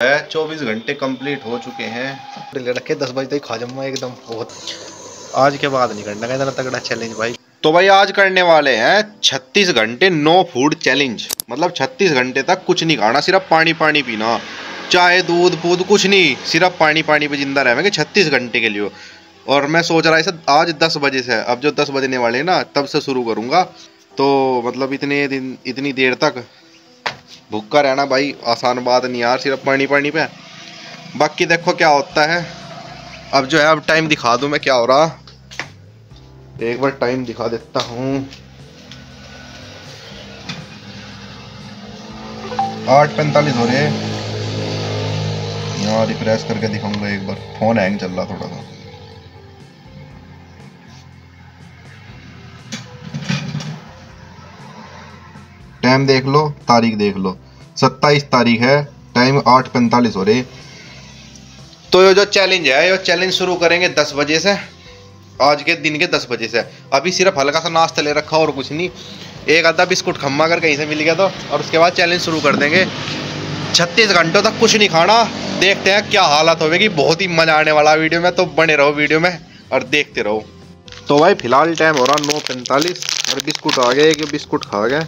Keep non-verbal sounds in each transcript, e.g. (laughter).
है चौबीस घंटे कंप्लीट हो चुके हैं। ले रखे दस बजे तक खा जाऊँगा एकदम बहुत। आज के बाद नहीं करना इतना तगड़ा चैलेंज भाई। तो भाई आज करने वाले हैं छत्तीस घंटे नो फ़ूड चैलेंज मतलब छत्तीस घंटे तक कुछ नहीं खाना सिर्फ़ पानी पानी पीना। चाहे दूध फूद कुछ नहीं सिर्फ़ पानी पानी पे ज़िंदा रहेंगे छत्तीस घंटे के लिए। और मैं सोच रहा है आज दस बजे से अब जो दस बजने वाले हैं ना तब से शुरू करूँगा। तो मतलब इतने दिन इतनी देर तक भूखा रहना भाई, आसान बात नहीं यार, सिर्फ़ पानी पानी पे। बाकी देखो क्या होता है। अब जो है, अब टाइम दिखा दूँ मैं क्या हो रहा। एक बार टाइम दिखा देता हूँ। आठ पैंतालीस हो रहे। यहाँ रिफ्रेश करके दिखाऊँगा एक बार। फ़ोन हैंग चल रहा थोड़ा सा। टाइम देख लो, तारीख देख लो। सत्ताईस तारीख है टाइम आठ पैंतालीस हो रही। तो ये जो चैलेंज है, ये चैलेंज शुरू करेंगे दस बजे से। आज के दिन के दस बजे से। अभी सिर्फ़ हल्का सा नाश्ता ले रखा और कुछ नहीं। एक आधा बिस्कुट खम्मा अगर कहीं से मिल गया तो और उसके बाद चैलेंज शुरू कर देंगे। छत्तीस घंटों तक कुछ नहीं खाना। देखते हैं क्या हालत होगी। बहुत ही मज़ा आने वाला वीडियो में। तो बने रहो वीडियो में और देखते रहो। तो भाई, फ़िलहाल टाइम हो रहा नौ पैंतालीस और बिस्कुट आ गए कि बिस्कुट खा गए।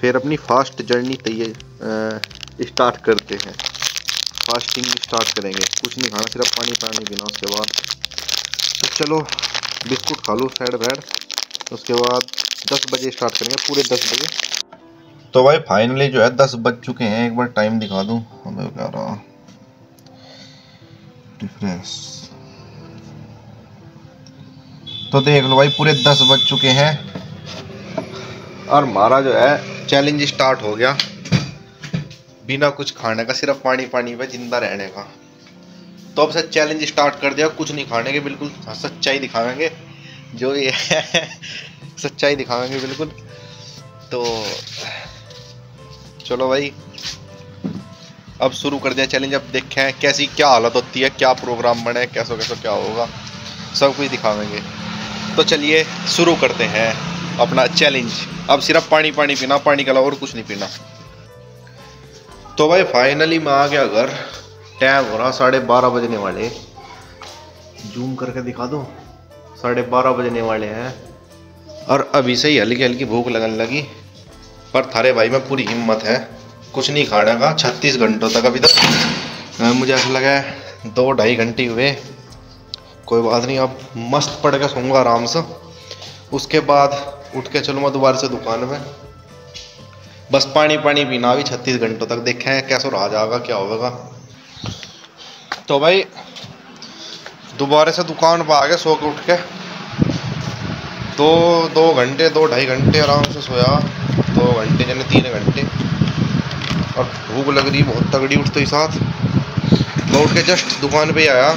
फिर अपनी फास्ट जर्नी तैयार स्टार्ट करते हैं। फास्टिंग स्टार्ट करेंगे। कुछ नहीं खाना सिर्फ़ पानी पानी पीना उसके बाद। तो चलो बिस्कुट खा लो साइड बैड। उसके बाद दस बजे स्टार्ट करेंगे पूरे दस बजे। तो भाई फाइनली जो है दस बज चुके हैं। एक बार टाइम दिखा दूँ। हमें क्या रहा? डिफरेंस तो देख लो भाई पूरे दस बज चुके हैं। और हमारा जो है चैलेंज स्टार्ट हो गया। बिना कुछ खाने का, सिर्फ़ पानी पानी पे ज़िंदा रहने का। तो अब सर चैलेंज स्टार्ट कर दिया, कुछ नहीं खाने के बिल्कुल सच्चाई दिखाएँगे जो ये सच्चाई दिखाएँगे बिल्कुल। तो चलो भाई। अब शुरू कर दिया चैलेंज अब देखें कैसी, क्या हालत होती है, क्या प्रोग्राम बने कैसो कैसो क्या होगा। सब कुछ दिखाएँगे तो चलिए, शुरू करते हैं। अपना चैलेंज अब सिर्फ़ पानी पानी पीना, पानी के अलावा और कुछ नहीं पीना। तो भाई फाइनली मैं आ गया घर। टाइम हो रहा साढ़े बारह बजने वाले। जूम करके दिखा दो? साढ़े बारह बजने वाले हैं। और अभी से ही हल्की हल्की भूख लगने लगी। पर थारे भाई में पूरी हिम्मत है। कुछ नहीं खाने का छत्तीस घंटों तक अभी तक। मुझे ऐसा लगा है दो ढाई घंटे हुए। कोई बात नहीं, अब मस्त पड़ के सोऊँगा आराम से। उसके बाद उठ के चलूँगा दोबारा से दुकान में। बस पानी पानी पीना भी छत्तीस घंटों तक। देखें कैसे रहा जाएगा क्या होगा। तो भाई, दोबारा से दुकान पर आ गए सो के उठ के। दो दो घंटे, दो ढाई घंटे आराम से सोया। दो घंटे, यानी तीन घंटे। और भूख लग रही, बहुत तगड़ी उठते ही साथ। मैं उठ के जस्ट दुकान पे आया।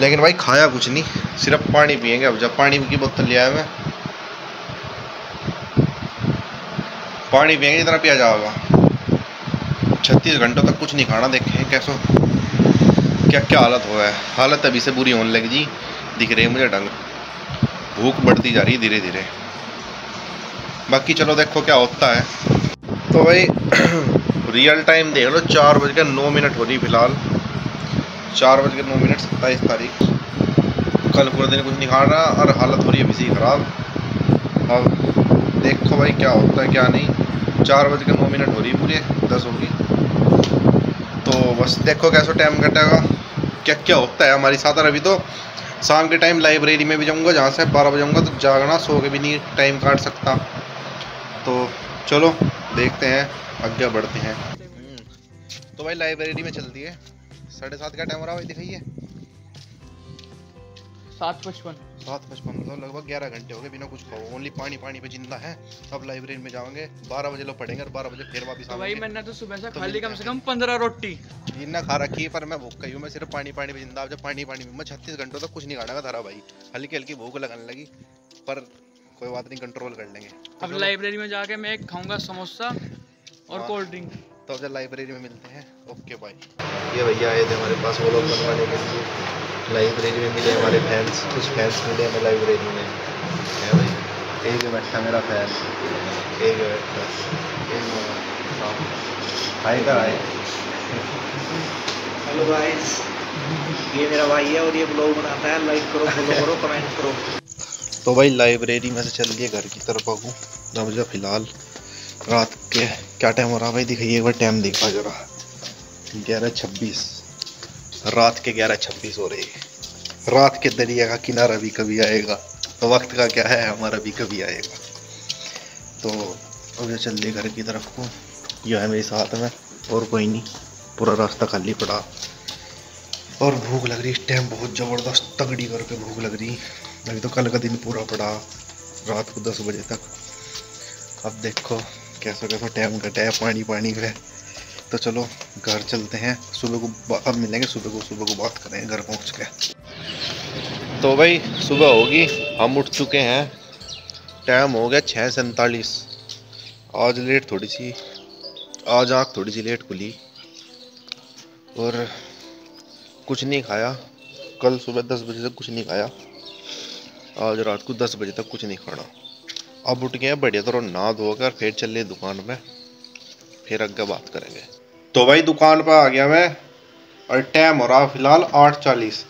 लेकिन भाई, खाया कुछ नहीं। सिर्फ़ पानी पियेंगे अब। जब पानी की बोतल लिया है मैं पानी पियेंगे जितना पिया जाएगा। छत्तीस घंटों तक कुछ नहीं खाना, देखें कैसो, क्या क्या हालत हुआ है। हालत अभी से बुरी होने लगी जी, दिख रही है मुझे ढंग भूख बढ़ती जा रही है धीरे धीरे बाकी चलो देखो क्या होता है। तो भाई (clears throat) रियल टाइम देख लो, चार बज के नौ मिनट हो रही फ़िलहाल। चार बज के नौ मिनट, सत्ताईस तारीख। कल पूरे दिन कुछ नहीं खा रहा, और हालत हो रही है अभी ख़राब। अब देखो भाई क्या होता है, क्या नहीं। चार बज के नौ मिनट हो रही पूरे, दस होगी तो बस देखो कैसा टाइम कटेगा। क्या क्या होता है हमारी साथ अभी तो। शाम के टाइम लाइब्रेरी में भी जाऊँगा, जहाँ से बारह बजे जाऊँगा तो जागना, सो के भी नहीं टाइम काट सकता। तो चलो, देखते हैं, आगे बढ़ते हैं। तो भाई लाइब्रेरी में चलती है। साढ़े सात का टाइम हो रहा है, भाई, दिखाइए। सात पचपन सात पचपन मतलब लगभग ग्यारह घंटे हो गए बिना कुछ खाओ। ओनली पानी पानी पे ज़िंदा है। अब लाइब्रेरी में जाओगे बारह बजे लोग पढ़ेंगे और बारह बजे फिर वापस तो भाई मैंने तो सुबह से तो खा ली कम से कम पंद्रह रोटी। इतना खा रखी है पर मैं भूख गई हूँ मैं सिर्फ़ पानी पानी पे ज़िंदा अब जब पानी पानी मैं छत्तीस घंटों तक कुछ नहीं खाना था भाई। हल्की हल्की भूख लगने लगी पर कोई बात नहीं कंट्रोल कर लेंगे। अब लाइब्रेरी में जाके मैं खाऊँगा समोसा और कोल्ड ड्रिंक तो अब जब लाइब्रेरी में मिलते हैं। ओके भाई ये भैया आए थे हमारे पास वो लोग बनवाने के लिए। लाइब्रेरी में मिले हमारे फैंस कुछ फैंस मिले हमें लाइब्रेरी में। है भाई एक बैठा मेरा फ़ैन एक बैठा एक का आए हेलो गाइस ये मेरा भाई है और ये ब्लॉग बनाता है। लाइक करो फॉलो करो कमेंट करो। तो भाई लाइब्रेरी में से चल दिए घर की तरफ़ आऊँ। अब जो फ़िलहाल। रात के क्या टाइम हो रहा भाई? दिखाइए, एक बार टाइम देखा जरा। ग्यारह छब्बीस। रात के ग्यारह छब्बीस हो रही है। रात के दरिया का किनारा भी कभी आएगा। तो वक्त का क्या है? हमारा भी कभी आएगा। तो अब जो चल घर की तरफ़ को। यह है मेरे साथ में, और कोई नहीं। पूरा रास्ता खाली पड़ा। और भूख लग रही इस टाइम बहुत ज़बरदस्त तगड़ी करके भूख लग रही। अभी तो कल का दिन पूरा पड़ा। रात को दस बजे तक। अब देखो। कैसा कैसा टाइम कटा है पानी पानी में तो चलो, घर चलते हैं। सुबह को अब मिलेंगे सुबह को सुबह को बात करेंगे घर पहुँच के तो भाई, सुबह होगी, हम उठ चुके हैं। टाइम हो गया छः सैंतालीस। आज लेट थोड़ी सी, आज आँख थोड़ी सी लेट खुली। और कुछ नहीं खाया। कल सुबह दस बजे तक कुछ नहीं खाया। आज रात को दस बजे तक कुछ नहीं खाना। अब उठ गए बढ़िया तो नहा धोकर फिर चले दुकान पे फिर आगे बात करेंगे। तो भाई दुकान पर आ गया मैं, और टाइम हो रहा फ़िलहाल आठ चालीस।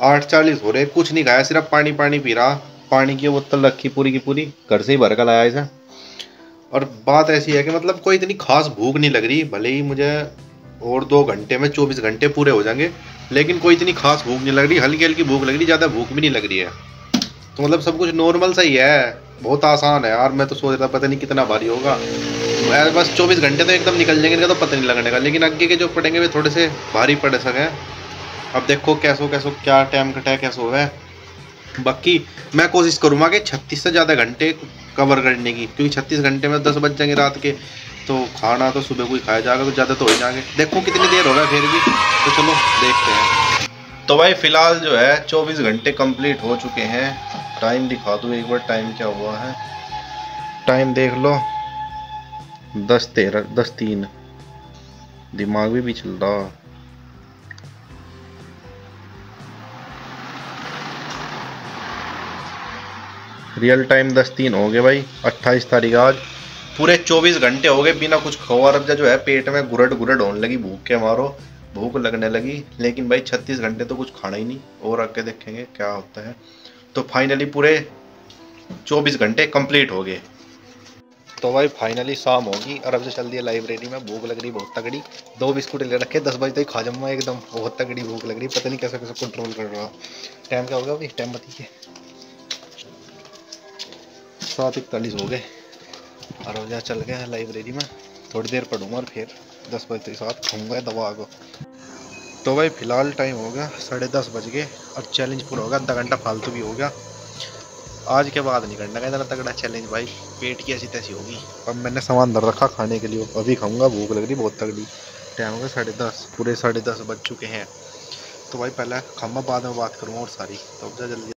आठ चालीस हो रहे, कुछ नहीं खाया, सिर्फ़ पानी पानी पी रहा, पानी की बोतल रखी पूरी की पूरी, घर से ही भर कर लाया इसे। और बात ऐसी है कि मतलब कोई इतनी खास भूख नहीं लग रही, भले ही मुझे और दो घंटे में, चौबीस घंटे पूरे हो जाएँगे, लेकिन कोई इतनी खास भूख नहीं लग रही, हल्की हल्की भूख लग रही, ज़्यादा भूख भी नहीं लग रही है। तो मतलब सब कुछ नॉर्मल सा ही है। बहुत आसान है यार, मैं तो सोच रहा पता नहीं कितना भारी होगा। बस चौबीस घंटे तो एकदम निकल जाएँगे, इनका तो पता नहीं लगने का। लेकिन आगे के जो पड़ेंगे, वे थोड़े से भारी पड़ सकें। अब देखो कैसो कैसो, क्या टाइम कटा है कैसो है। बाकी मैं कोशिश करूँगा कि छत्तीस से ज़्यादा घंटे कवर करने की, क्योंकि छत्तीस घंटे में दस बज जाएँगे रात के। तो खाना तो सुबह को ही खाया जाएगा तो ज़्यादा तो ही जाएँगे। देखो कितनी देर होगा फिर भी। तो चलो देखते हैं। तो भाई फ़िलहाल जो है चौबीस घंटे कंप्लीट हो चुके हैं। टाइम दिखा दूँ एक बार टाइम क्या हुआ है? टाइम देख लो। दस तेरह दस तीन। दिमाग भी, भी चल रहा। रियल टाइम दस तीन हो गए भाई। अट्ठाईस तारीख आज। पूरे चौबीस घंटे हो गए बिना कुछ खवा अब जो है पेट में गुरड गुरड होने लगी भूख के मारो। भूख लगने लगी, लेकिन भाई छत्तीस घंटे तो कुछ खाना ही नहीं। और आके देखेंगे क्या होता है। तो फाइनली पूरे चौबीस घंटे कंप्लीट हो गए। तो भाई फाइनली शाम होगी, और अब से चल दिया लाइब्रेरी में, भूख लग रही, बहुत तगड़ी। दो बिस्कुट ले रखे, दस बजे तक खा जाऊँगा एकदम, बहुत तगड़ी भूख लग रही, पता नहीं कैसे कैसे कंट्रोल कर रहा टाइम क्या होगा भाई टाइम बताइए सात इकतालीस हो गए, और अब चल गए लाइब्रेरी में। थोड़ी देर पढ़ूँगा और फिर दस बजे के साथ खाऊँगा दवा को। तो भाई फ़िलहाल टाइम हो गया, साढ़े दस बज गए और चैलेंज पूरा हो गया, आधा घंटा फालतू भी हो गया। आज के बाद नहीं करना इतना तगड़ा चैलेंज भाई, पेट की ऐसी तैसी होगी। अब मैंने सामान धर रखा खाने के लिए, अभी खाऊँगा, भूख लग रही बहुत तगड़ी। टाइम हो गया साढ़े दस, पूरे साढ़े दस बज चुके हैं। तो भाई पहले खाऊँगा, बाद में बात करूँगा और सारी। तो अब जल्दी